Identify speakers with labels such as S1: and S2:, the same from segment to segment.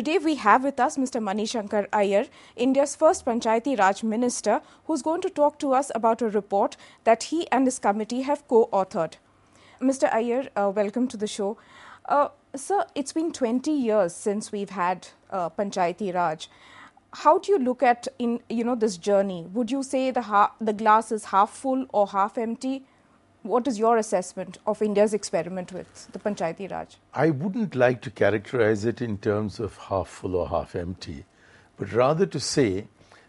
S1: Today we have with us Mr. Mani Shankar Aiyar, India's first Panchayati Raj minister, who's going to talk to us about a report that he and his committee have co-authored. Mr. Aiyar, uh, welcome to the show. Uh, sir, it's been 20 years since we've had uh, Panchayati Raj. How do you look at in you know this journey? Would you say the ha- the glass is half full or half empty? What is your assessment of India's experiment with the Panchayati Raj?
S2: I wouldn't like to characterize it in terms of half full or half empty, but rather to say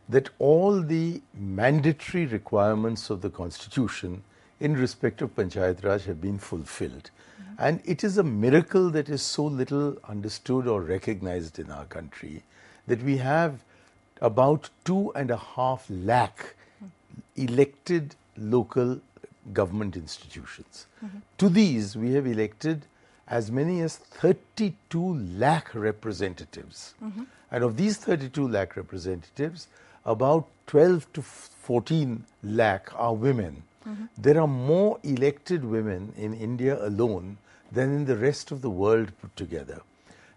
S2: that all the mandatory requirements of the Constitution in respect of Panchayat Raj have been fulfilled. Mm-hmm. And it is a miracle that is so little understood or recognized in our country that we have about two and a half lakh elected local government institutions. Mm-hmm. To these, we have elected as many as 32 lakh representatives. Mm-hmm. And of these 32 lakh representatives, about 12 to 14 lakh are women. Mm-hmm. There are more elected women in India alone than in the rest of the world put together.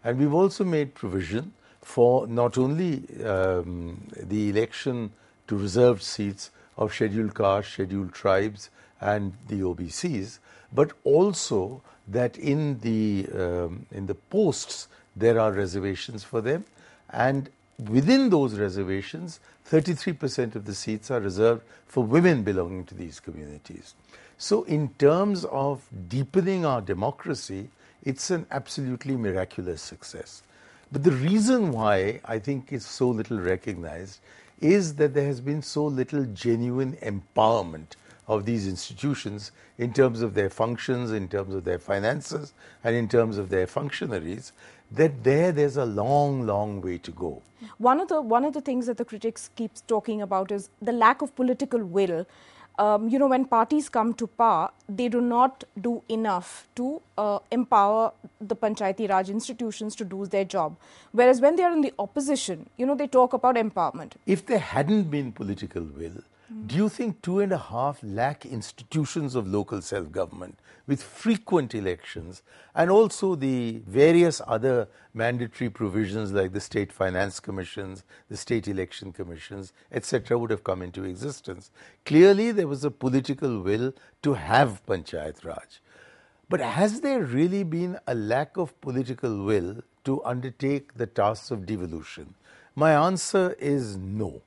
S2: And we've also made provision for not only um, the election to reserved seats of scheduled castes, scheduled tribes, and the OBCs, but also that in the um, in the posts there are reservations for them, and within those reservations, 33% of the seats are reserved for women belonging to these communities. So, in terms of deepening our democracy, it's an absolutely miraculous success. But the reason why I think it's so little recognized is that there has been so little genuine empowerment of these institutions in terms of their functions, in terms of their finances, and in terms of their functionaries, that there there's a long, long way to go.
S1: One of the one of the things that the critics keeps talking about is the lack of political will um, you know, when parties come to power, they do not do enough to uh, empower the Panchayati Raj institutions to do their job. Whereas when they are in the opposition, you know, they talk about empowerment.
S2: If there hadn't been political will, Mm. do you think two and a half lakh institutions of local self government with frequent elections and also the various other mandatory provisions like the state finance commissions, the state election commissions, etc., would have come into existence? Clearly, there was a political will to have Panchayat Raj. But has there really been a lack of political will to undertake the tasks of devolution? My answer is no.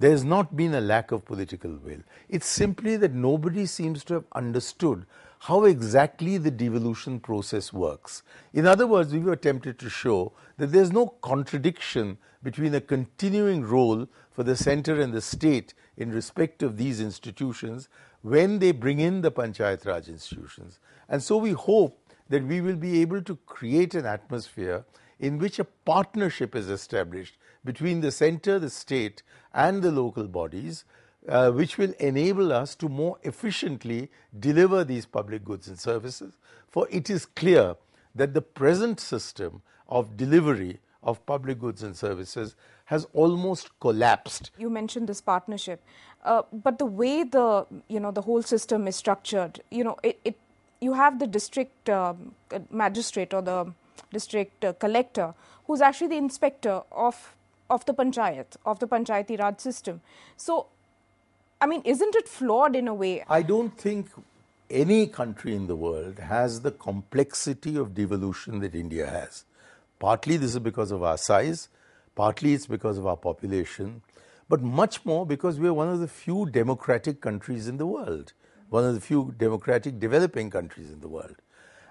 S2: There's not been a lack of political will. It's simply that nobody seems to have understood how exactly the devolution process works. In other words, we were attempted to show that there's no contradiction between a continuing role for the center and the state in respect of these institutions when they bring in the Panchayat Raj institutions. And so we hope that we will be able to create an atmosphere in which a partnership is established between the center, the state, and the local bodies, uh, which will enable us to more efficiently deliver these public goods and services. For it is clear that the present system of delivery of public goods and services has almost collapsed.
S1: You mentioned this partnership, uh, but the way the you know the whole system is structured, you know, it, it you have the district um, magistrate or the district uh, collector who's actually the inspector of of the panchayat, of the panchayati raj system. So, I mean, isn't it flawed in a way?
S2: I don't think any country in the world has the complexity of devolution that India has. Partly this is because of our size, partly it's because of our population, but much more because we are one of the few democratic countries in the world, one of the few democratic developing countries in the world.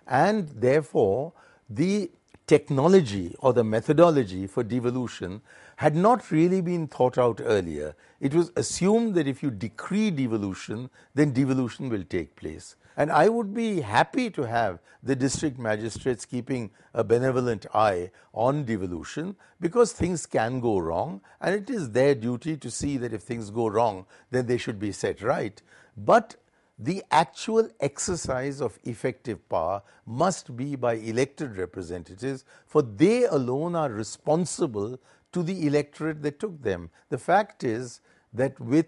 S2: And therefore, the technology or the methodology for devolution had not really been thought out earlier. It was assumed that if you decree devolution, then devolution will take place. And I would be happy to have the district magistrates keeping a benevolent eye on devolution because things can go wrong and it is their duty to see that if things go wrong, then they should be set right. But the actual exercise of effective power must be by elected representatives, for they alone are responsible to the electorate that took them. The fact is that with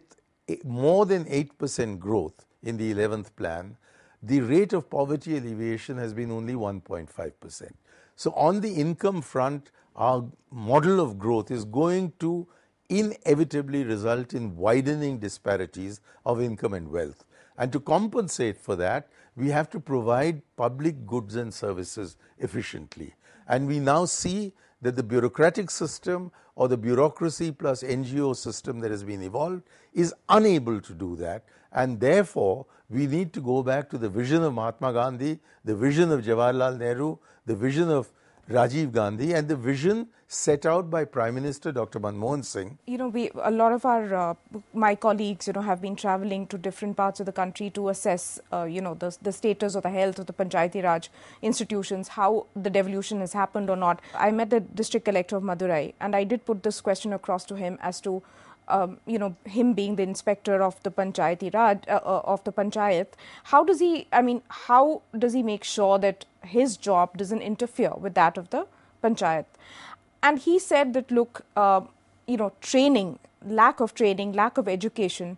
S2: more than 8% growth in the 11th plan, the rate of poverty alleviation has been only 1.5%. So, on the income front, our model of growth is going to inevitably result in widening disparities of income and wealth. And to compensate for that, we have to provide public goods and services efficiently. And we now see that the bureaucratic system or the bureaucracy plus NGO system that has been evolved is unable to do that. And therefore, we need to go back to the vision of Mahatma Gandhi, the vision of Jawaharlal Nehru, the vision of Rajiv Gandhi, and the vision set out by Prime Minister Dr. Manmohan Singh.
S1: You know, we a lot of our uh, my colleagues, you know, have been traveling to different parts of the country to assess, uh, you know, the the status or the health of the Panchayati Raj institutions, how the devolution has happened or not. I met the district collector of Madurai, and I did put this question across to him as to. Um, you know, him being the inspector of the Panchayati uh, uh, of the Panchayat, how does he, I mean, how does he make sure that his job doesn't interfere with that of the Panchayat? and he said that look uh, you know training lack of training lack of education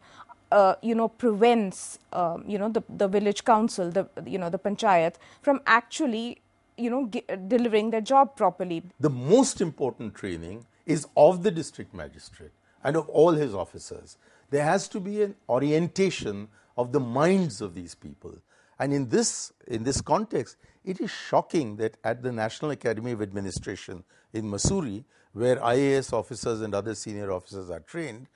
S1: uh, you know prevents uh, you know the, the village council the you know the panchayat from actually you know delivering their job properly
S2: the most important training is of the district magistrate and of all his officers there has to be an orientation of the minds of these people and in this in this context it is shocking that at the National Academy of Administration in Mussoorie, where IAS officers and other senior officers are trained,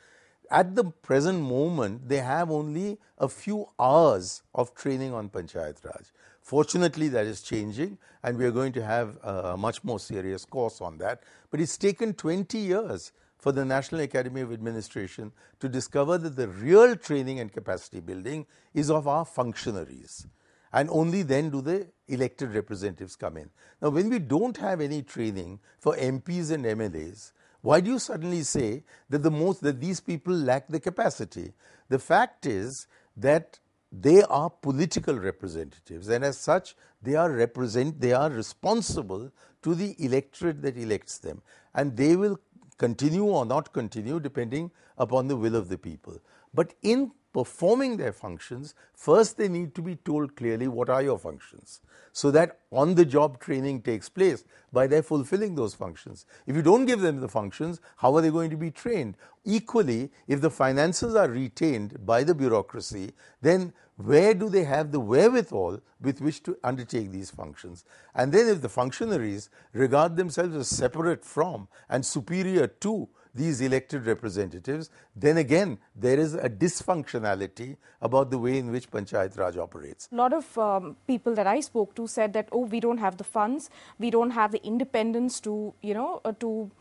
S2: at the present moment, they have only a few hours of training on Panchayat Raj. Fortunately, that is changing, and we are going to have a much more serious course on that. But it's taken 20 years for the National Academy of Administration to discover that the real training and capacity building is of our functionaries and only then do the elected representatives come in. Now, when we don't have any training for MPs and MLAs, why do you suddenly say that the most that these people lack the capacity? The fact is that they are political representatives and as such they are represent they are responsible to the electorate that elects them and they will continue or not continue depending upon the will of the people but in performing their functions, first they need to be told clearly what are your functions so that on the job training takes place by their fulfilling those functions. If you don't give them the functions, how are they going to be trained? Equally, if the finances are retained by the bureaucracy, then where do they have the wherewithal with which to undertake these functions? And then if the functionaries regard themselves as separate from and superior to these elected representatives, then again there is a dysfunctionality about the way in which Panchayat Raj operates.
S1: A lot of um, people that I spoke to said that, oh, we don't have the funds, we don't have the independence to, you know, uh, to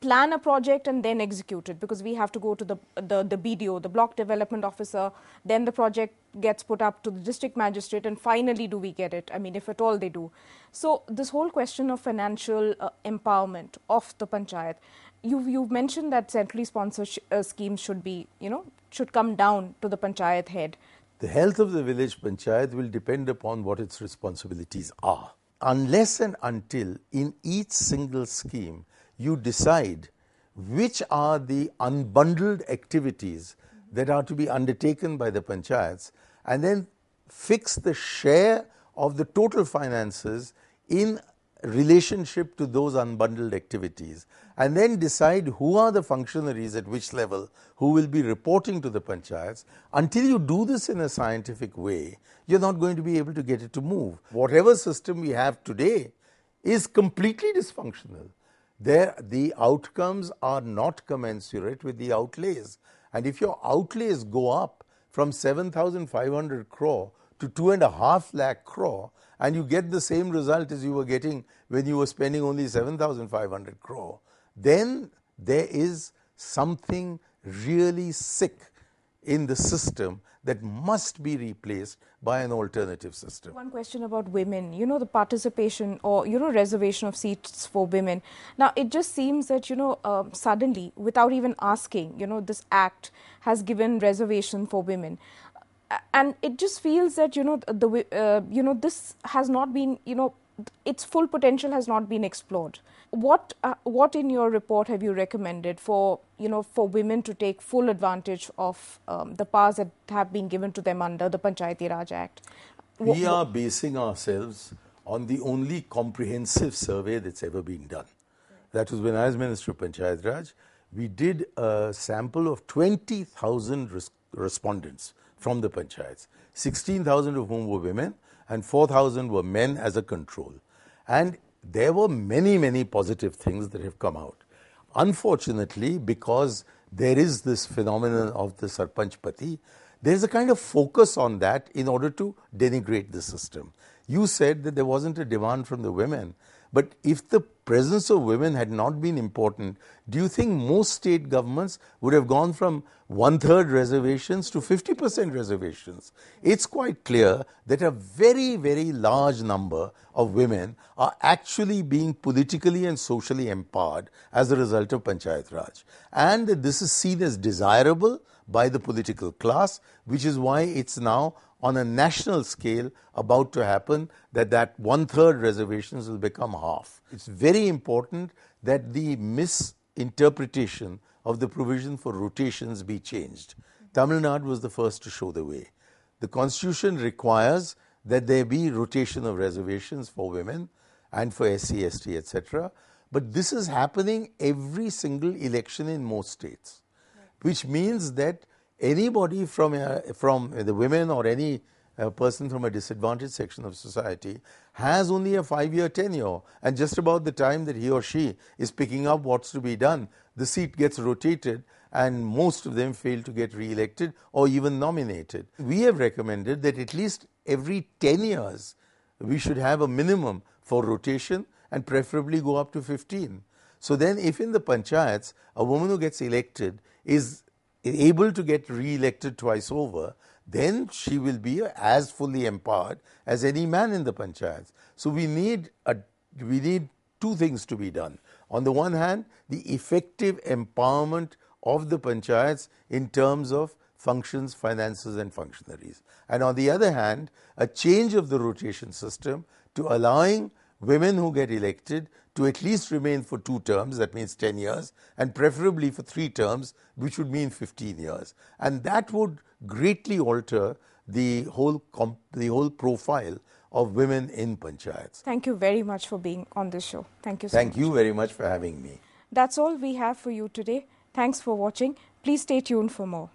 S1: plan a project and then execute it because we have to go to the, the, the BDO, the block development officer, then the project gets put up to the district magistrate and finally do we get it? I mean, if at all they do. So this whole question of financial uh, empowerment of the panchayat, you've, you've mentioned that centrally sponsored sh- uh, schemes should be, you know, should come down to the panchayat head.
S2: The health of the village panchayat will depend upon what its responsibilities are. Unless and until in each single scheme you decide which are the unbundled activities that are to be undertaken by the panchayats and then fix the share of the total finances in relationship to those unbundled activities and then decide who are the functionaries at which level who will be reporting to the panchayats. Until you do this in a scientific way, you're not going to be able to get it to move. Whatever system we have today is completely dysfunctional. There, the outcomes are not commensurate with the outlays. And if your outlays go up from 7,500 crore to two and a half lakh crore, and you get the same result as you were getting when you were spending only 7,500 crore, then there is something really sick in the system that must be replaced by an alternative system.
S1: One question about women, you know, the participation or, you know, reservation of seats for women. Now, it just seems that, you know, uh, suddenly, without even asking, you know, this act has given reservation for women and it just feels that you know the uh, you know this has not been you know its full potential has not been explored what uh, what in your report have you recommended for you know for women to take full advantage of um, the powers that have been given to them under the panchayati raj act
S2: we are basing ourselves on the only comprehensive survey that's ever been done. That was when I was Minister of Panchayat Raj. We did a sample of 20,000 res- respondents from the panchayats, 16,000 of whom were women and 4,000 were men as a control. And there were many, many positive things that have come out. Unfortunately, because there is this phenomenon of the Sarpanch Pati, there is a kind of focus on that in order to denigrate the system. You said that there wasn't a demand from the women, but if the presence of women had not been important, do you think most state governments would have gone from one third reservations to 50% reservations? It's quite clear that a very, very large number of women are actually being politically and socially empowered as a result of Panchayat Raj. And that this is seen as desirable by the political class, which is why it's now on a national scale about to happen that that one third reservations will become half. It's very important that the misinterpretation of the provision for rotations be changed. Tamil Nadu was the first to show the way. The constitution requires that there be rotation of reservations for women and for SC, ST, etc. But this is happening every single election in most states, which means that anybody from, uh, from the women or any uh, person from a disadvantaged section of society has only a five year tenure, and just about the time that he or she is picking up what's to be done, the seat gets rotated, and most of them fail to get re elected or even nominated. We have recommended that at least every 10 years we should have a minimum for rotation and preferably go up to 15. So then, if in the panchayats a woman who gets elected is able to get re-elected twice over, then she will be as fully empowered as any man in the panchayats. So we need a, we need two things to be done. On the one hand, the effective empowerment of the panchayats in terms of functions, finances, and functionaries. And on the other hand, a change of the rotation system to allowing women who get elected to at least remain for two terms, that means 10 years, and preferably for three terms, which would mean 15 years. And that would greatly alter the whole, the whole profile of women in panchayats.
S1: Thank you very much for being on this show. Thank you so
S2: Thank
S1: much.
S2: you very much for having me.
S1: That's all we have for you today. Thanks for watching. Please stay tuned for more.